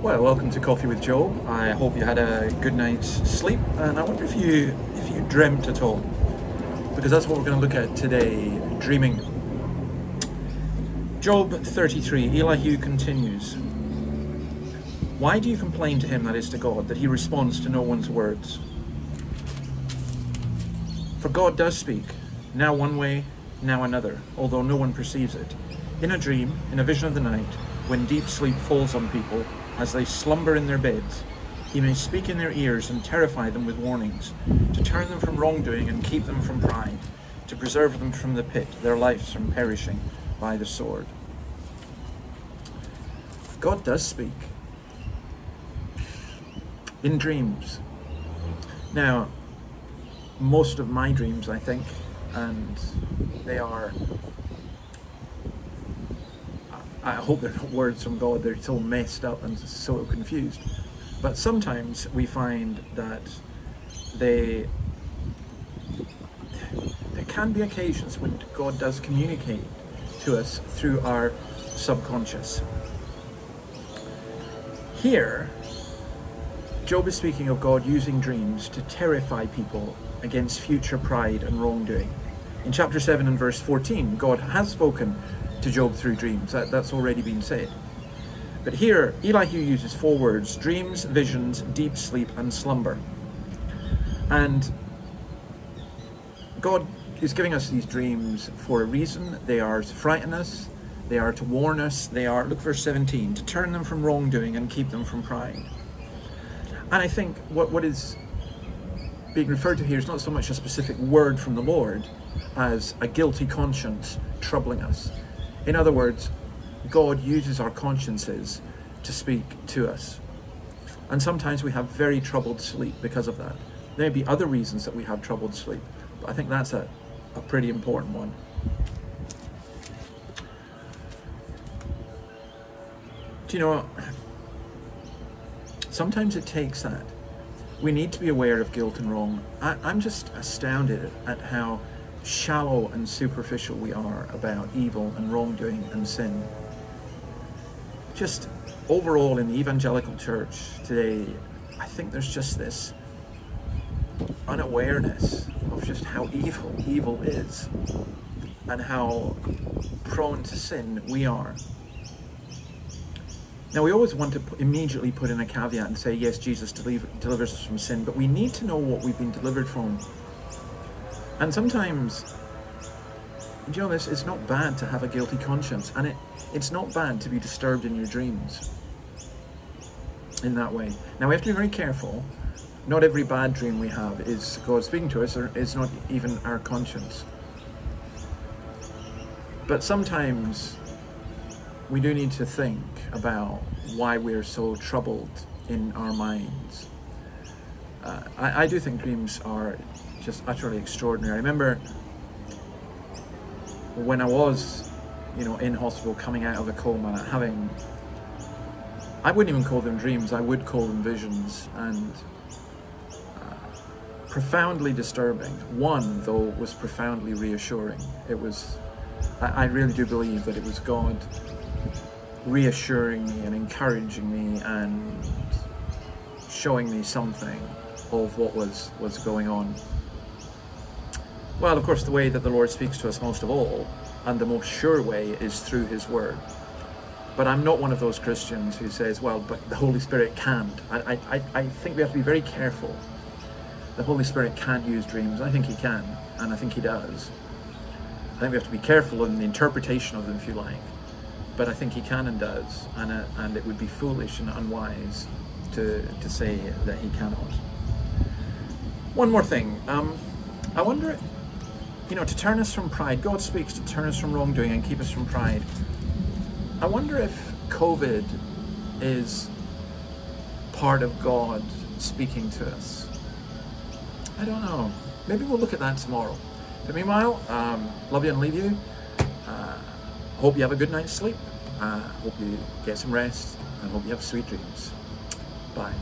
Well, welcome to Coffee with Job. I hope you had a good night's sleep, and I wonder if you if you dreamt at all, because that's what we're going to look at today: dreaming. Job 33. Elihu continues. Why do you complain to him, that is to God, that he responds to no one's words? For God does speak, now one way, now another, although no one perceives it. In a dream, in a vision of the night, when deep sleep falls on people, as they slumber in their beds, he may speak in their ears and terrify them with warnings, to turn them from wrongdoing and keep them from pride, to preserve them from the pit, their lives from perishing by the sword. God does speak in dreams. Now, most of my dreams, I think, and they are I hope they're not words from God, they're so messed up and so confused. But sometimes we find that they there can be occasions when God does communicate to us through our subconscious. Here, Job is speaking of God using dreams to terrify people against future pride and wrongdoing. In chapter 7 and verse 14, God has spoken to Job through dreams. That, that's already been said. But here, Elihu uses four words dreams, visions, deep sleep, and slumber. And God is giving us these dreams for a reason. They are to frighten us, they are to warn us, they are, look verse 17, to turn them from wrongdoing and keep them from pride. And I think what, what is being referred to here is not so much a specific word from the Lord as a guilty conscience troubling us. In other words, God uses our consciences to speak to us. And sometimes we have very troubled sleep because of that. There may be other reasons that we have troubled sleep, but I think that's a, a pretty important one. Do you know, sometimes it takes that. We need to be aware of guilt and wrong. I, I'm just astounded at how shallow and superficial we are about evil and wrongdoing and sin. Just overall in the evangelical church today, I think there's just this unawareness of just how evil evil is and how prone to sin we are. Now, we always want to immediately put in a caveat and say, yes, Jesus delivers us from sin, but we need to know what we've been delivered from and sometimes, you know this, it's not bad to have a guilty conscience, and it, it's not bad to be disturbed in your dreams in that way. Now we have to be very careful. Not every bad dream we have is God speaking to us, or it's not even our conscience. But sometimes we do need to think about why we're so troubled in our minds. Uh, I, I do think dreams are just utterly extraordinary. I remember when I was, you know, in hospital coming out of a coma, having, I wouldn't even call them dreams, I would call them visions, and uh, profoundly disturbing. One, though, was profoundly reassuring. It was, I, I really do believe that it was God reassuring me and encouraging me and showing me something of what was, was going on. Well, of course, the way that the Lord speaks to us most of all, and the most sure way, is through His Word. But I'm not one of those Christians who says, well, but the Holy Spirit can't. I, I, I think we have to be very careful. The Holy Spirit can't use dreams. I think He can, and I think He does. I think we have to be careful in the interpretation of them, if you like. But I think He can and does, and, uh, and it would be foolish and unwise to, to say that He cannot. One more thing. Um, I wonder you know, to turn us from pride. God speaks to turn us from wrongdoing and keep us from pride. I wonder if COVID is part of God speaking to us. I don't know. Maybe we'll look at that tomorrow. But meanwhile, um, love you and leave you. Uh, hope you have a good night's sleep. Uh, hope you get some rest and hope you have sweet dreams. Bye.